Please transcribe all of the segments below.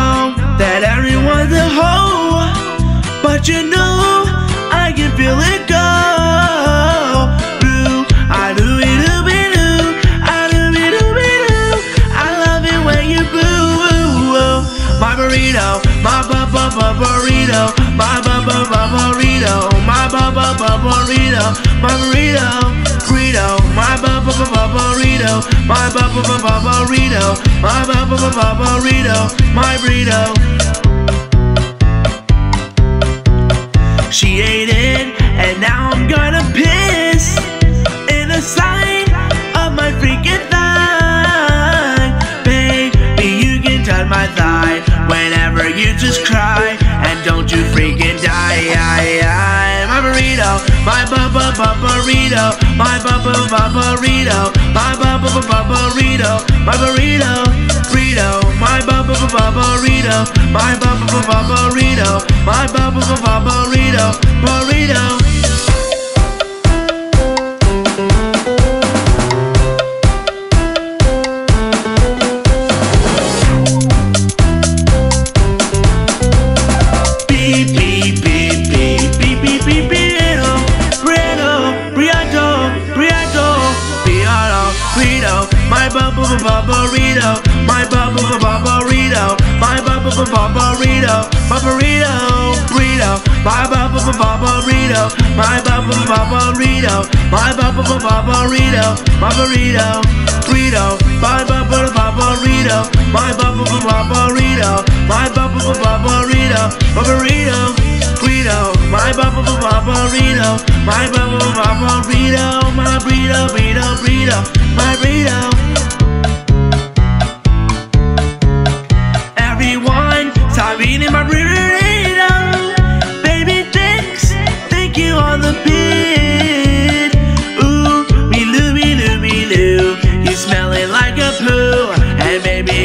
know that everyone's a hoe, but you know I can feel it go. Blue, I do it, do it, do I do it, do it, do I love it when you boo. My burrito, my burrito, my burrito, my burrito, my burrito, burrito, my burrito, my burrito bu burrito, my burrito. She ate it, and now I'm gonna piss in the sign of my freaking thigh. Baby, you can touch my thigh whenever you just cry, my bu bu bu burrito, my bu bu bu burrito, my bu bu bu bu burrito, my burrito, burrito, my bu bu bu bu burrito, my bu bu bu bu burrito, my bu bu bu bu burrito, burrito. My bubble bubble burrito, my bubble bubble burrito, my bubble bubble burrito, my burrito, my bubble bubble burrito, my bubble bubble burrito, my bubble bubble burrito, my burrito, my bubble bubble burrito, my bubble bubble burrito, my bubble bubble burrito, my burrito, my bubble bubble burrito, my bubble bubble burrito, my burrito, burrito, burrito, my burrito.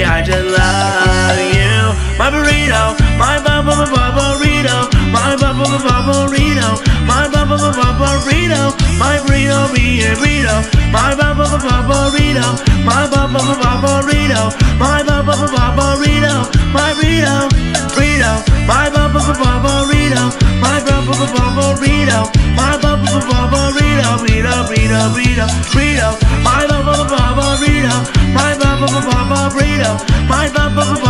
I just love you. My burrito, my bu bu bu burrito, my bu bu bu burrito, my bu bu bu burrito, my burrito be a burrito, my bu bu bu burrito, my bu bu bu burrito, my bu bu bu burrito, my burrito, burrito, my bu bu bu burrito, my bu bu bu burrito, my bu bu bu burrito, burrito, burrito, burrito, burrito. freedom. My bum bum